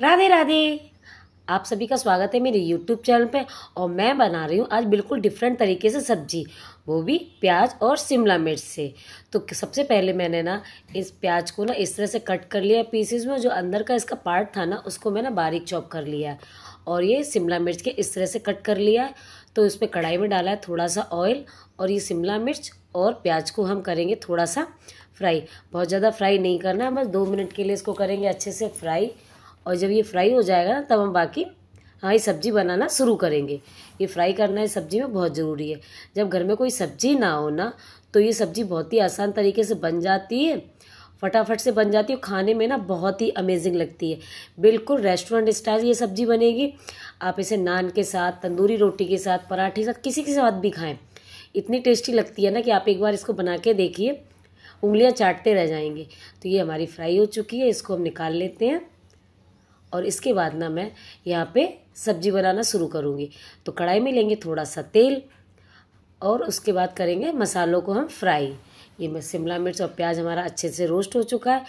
राधे राधे। आप सभी का स्वागत है मेरे यूट्यूब चैनल पे और मैं बना रही हूँ आज बिल्कुल डिफरेंट तरीके से सब्ज़ी, वो भी प्याज और शिमला मिर्च से। तो सबसे पहले मैंने ना इस प्याज को ना इस तरह से कट कर लिया पीसेस में, जो अंदर का इसका पार्ट था ना, उसको मैंने बारीक चॉप कर लिया और ये शिमला मिर्च के इस तरह से कट कर लिया है। तो इस पर कढ़ाई में डाला है थोड़ा सा ऑयल और ये शिमला मिर्च और प्याज को हम करेंगे थोड़ा सा फ्राई बहुत ज़्यादा फ्राई नहीं करना है, बस दो मिनट के लिए इसको करेंगे अच्छे से फ्राई और जब ये फ्राई हो जाएगा ना, तब हम बाकी हाँ ये सब्ज़ी बनाना शुरू करेंगे। ये फ्राई करना है सब्ज़ी में बहुत ज़रूरी है। जब घर में कोई सब्ज़ी ना हो ना तो ये सब्ज़ी बहुत ही आसान तरीके से बन जाती है, फटाफट से बन जाती है खाने में ना बहुत ही अमेजिंग लगती है। बिल्कुल रेस्टोरेंट स्टाइल ये सब्ज़ी बनेगी। आप इसे नान के साथ, तंदूरी रोटी के साथ, पराठे के साथ, किसी के साथ भी खाएँ। इतनी टेस्टी लगती है ना कि आप एक बार इसको बना के देखिए, उंगलियाँ चाटते रह जाएँगे। तो ये हमारी फ्राई हो चुकी है, इसको हम निकाल लेते हैं। और इसके बाद ना मैं यहाँ पे सब्ज़ी बनाना शुरू करूँगी। तो कढ़ाई में लेंगे थोड़ा सा तेल और उसके बाद करेंगे मसालों को हम फ्राई। ये मैं शिमला मिर्च और प्याज हमारा अच्छे से रोस्ट हो चुका है।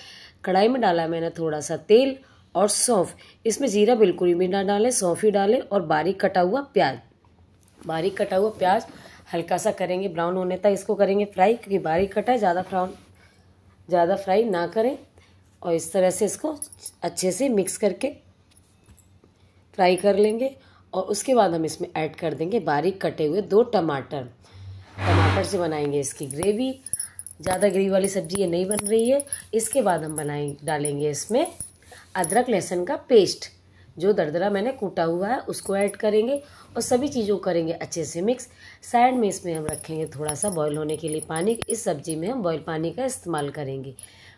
कढ़ाई में डाला मैंने थोड़ा सा तेल और सौंफ। इसमें जीरा बिल्कुल भी ना डालें, सौंफ ही डालें और बारीक कटा हुआ प्याज। बारीक कटा हुआ प्याज हल्का सा करेंगे, ब्राउन होने तक इसको करेंगे फ्राई क्योंकि बारीक कटा है, ज़्यादा फ्राउन, ज़्यादा फ्राई ना करें। और इस तरह से इसको अच्छे से मिक्स करके फ्राई कर लेंगे और उसके बाद हम इसमें ऐड कर देंगे बारीक कटे हुए दो टमाटर। टमाटर से बनाएँगे इसकी ग्रेवी ज़्यादा ग्रेवी वाली सब्ज़ी ये नहीं बन रही है। इसके बाद हम बनाए, डालेंगे इसमें अदरक, लहसुन का पेस्ट जो दरदरा मैंने कूटा हुआ है, उसको ऐड करेंगे और सभी चीज़ों को करेंगे अच्छे से मिक्स साइड में इसमें हम रखेंगे थोड़ा सा बॉईल होने के लिए पानी। इस सब्ज़ी में हम बॉईल पानी का इस्तेमाल करेंगे।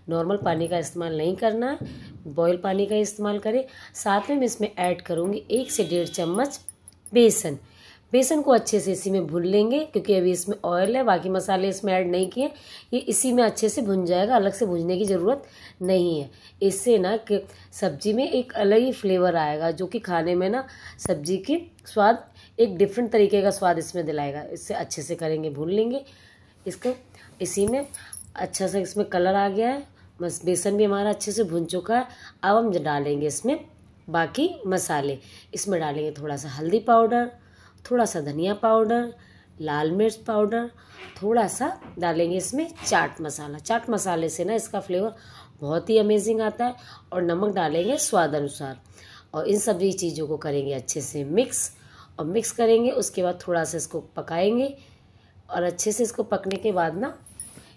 नॉर्मल पानी का इस्तेमाल नहीं करना है बॉयल पानी का इस्तेमाल करें। साथ में मैं इसमें ऐड करूँगी एक से डेढ़ चम्मच बेसन। बेसन को अच्छे से इसी में भून लेंगे, क्योंकि अभी इसमें ऑयल है, बाकी मसाले इसमें ऐड नहीं किए। ये इसी में अच्छे से भुन जाएगा, अलग से भुनने की ज़रूरत नहीं है। इससे ना कि सब्ज़ी में एक अलग ही फ्लेवर आएगा, जो कि खाने में ना सब्ज़ी की स्वाद एक डिफरेंट तरीके का स्वाद इसमें दिलाएगा। इससे अच्छे से करेंगे, भून लेंगे। इसको इसी में अच्छा सा इसमें कलर आ गया है। बस बेसन भी हमारा अच्छे से भुन चुका है। अब हम डालेंगे इसमें बाकी मसाले। इसमें डालेंगे थोड़ा सा हल्दी पाउडर थोड़ा सा धनिया पाउडर, लाल मिर्च पाउडर थोड़ा सा डालेंगे इसमें चाट मसाला। चाट मसाले से ना इसका फ्लेवर बहुत ही अमेजिंग आता है और नमक डालेंगे स्वाद अनुसार। और इन सभी चीज़ों को करेंगे अच्छे से मिक्स और मिक्स करेंगे, उसके बाद थोड़ा सा इसको पकाएँगे और अच्छे से इसको पकने के बाद ना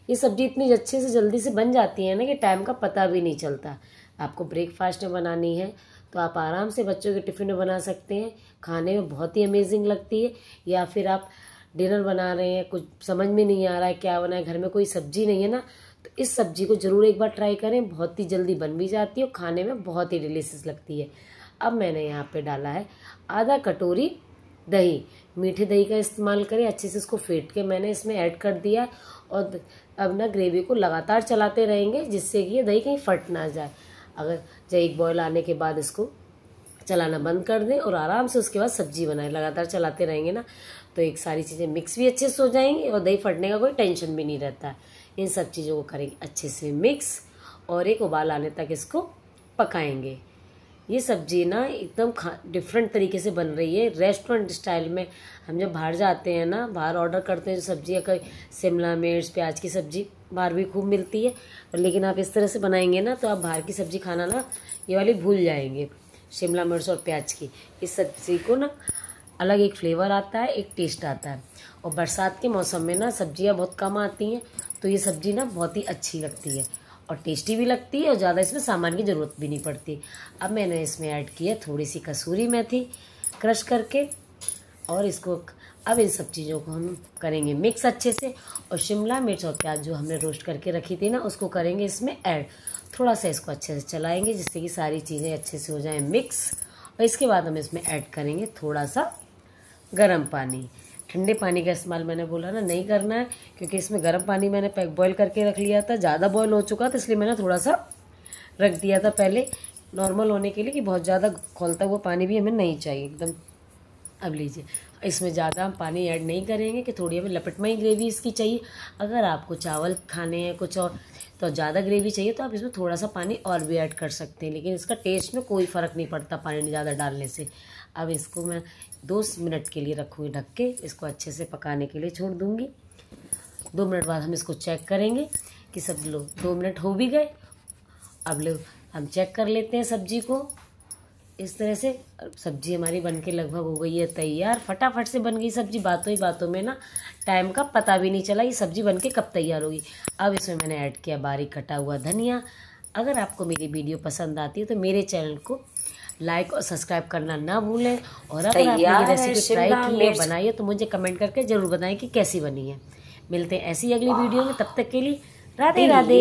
ये सब्ज़ी इतनी अच्छे से जल्दी से बन जाती है ना कि टाइम का पता भी नहीं चलता। आपको ब्रेकफास्ट में बनानी है तो आप आराम से बच्चों के टिफ़िन में बना सकते हैं। खाने में बहुत ही अमेजिंग लगती है। या फिर आप डिनर बना रहे हैं, कुछ समझ में नहीं आ रहा है क्या बनाए घर में कोई सब्ज़ी नहीं है ना तो इस सब्ज़ी को ज़रूर एक बार ट्राई करें। बहुत ही जल्दी बन भी जाती है और खाने में बहुत ही डिलीशियस लगती है। अब मैंने यहाँ पे डाला है आधा कटोरी दही। मीठे दही का इस्तेमाल करें, अच्छे से इसको फेंट के मैंने इसमें ऐड कर दिया और अब ना ग्रेवी को लगातार चलाते रहेंगे, जिससे कि ये दही कहीं फट ना जाए। अगर जब एक बॉयल आने के बाद इसको चलाना बंद कर दें और आराम से उसके बाद सब्ज़ी बनाएँ, लगातार चलाते रहेंगे ना तो एक सारी चीज़ें मिक्स भी अच्छे से हो जाएँगी और दही फटने का कोई टेंशन भी नहीं रहता। इन सब चीज़ों को करेंगे अच्छे से मिक्स और एक उबाल आने तक इसको पकाएँगे। ये सब्ज़ी ना एकदम खा डिफरेंट तरीके से बन रही है। रेस्टोरेंट स्टाइल में हम जब बाहर जाते हैं ना, बाहर ऑर्डर करते हैं जो सब्ज़ी कई शिमला मिर्च, प्याज की सब्ज़ी, बाहर भी खूब मिलती है। लेकिन आप इस तरह से बनाएँगे ना तो आप बाहर की सब्ज़ी खाना ना, ये वाली भूल जाएँगे। शिमला मिर्च और प्याज की। इस सब्ज़ी को ना अलग एक फ्लेवर आता है, एक टेस्ट आता है। और बरसात के मौसम में ना सब्ज़ियाँ बहुत कम आती हैं तो ये सब्ज़ी ना बहुत ही अच्छी लगती है। और टेस्टी भी लगती है और ज़्यादा इसमें सामान की ज़रूरत भी नहीं पड़ती। अब मैंने इसमें ऐड किया थोड़ी सी कसूरी मेथी क्रश करके और इसको अब इन सब चीज़ों को हम करेंगे मिक्स अच्छे से और शिमला मिर्च और प्याज जो हमने रोस्ट करके रखी थी ना, उसको करेंगे इसमें ऐड थोड़ा सा इसको अच्छे से चलाएँगे जिससे कि सारी चीज़ें अच्छे से हो जाएँ मिक्स और इसके बाद हम इसमें ऐड करेंगे थोड़ा सा गर्म पानी। ठंडे पानी का इस्तेमाल मैंने बोला ना, नहीं करना है, क्योंकि इसमें गर्म पानी मैंने पैक बॉयल करके रख लिया था, ज़्यादा बॉयल हो चुका था, इसलिए मैंने थोड़ा सा रख दिया था पहले। नॉर्मल होने के लिए कि बहुत ज़्यादा खोलता हुआ पानी भी हमें नहीं चाहिए, एकदम अब लीजिए। इसमें ज़्यादा हम पानी ऐड नहीं करेंगे कि थोड़ी हमें लपटमई ग्रेवी इसकी चाहिए। अगर आपको चावल खाने हैं कुछ और तो ज़्यादा ग्रेवी चाहिए तो आप इसमें थोड़ा सा पानी और भी ऐड कर सकते हैं। लेकिन इसका टेस्ट में कोई फ़र्क नहीं पड़ता पानी ज़्यादा डालने से। अब इसको मैं दो मिनट के लिए रखूँगी ढक के। इसको अच्छे से पकाने के लिए छोड़ दूँगी। दो मिनट बाद हम इसको चेक करेंगे कि सब लोग दो मिनट हो भी गए। अब लोग हम चेक कर लेते हैं सब्ज़ी को। इस तरह से सब्ज़ी हमारी बनके लगभग हो गई है तैयार। फटाफट से बन गई सब्ज़ी बातों ही बातों में ना टाइम का पता भी नहीं चला ये सब्ज़ी बनके कब तैयार होगी। अब इसमें मैंने ऐड किया बारीक कटा हुआ धनिया। अगर आपको मेरी वीडियो पसंद आती है तो मेरे चैनल को लाइक और सब्सक्राइब करना ना भूलें। और अगर आप मेरी रेसिपी ट्राई की है बनाइए तो मुझे कमेंट करके ज़रूर बताएँ कि कैसी बनी है। मिलते हैं ऐसी अगली वीडियो में तब तक के लिए राधे राधे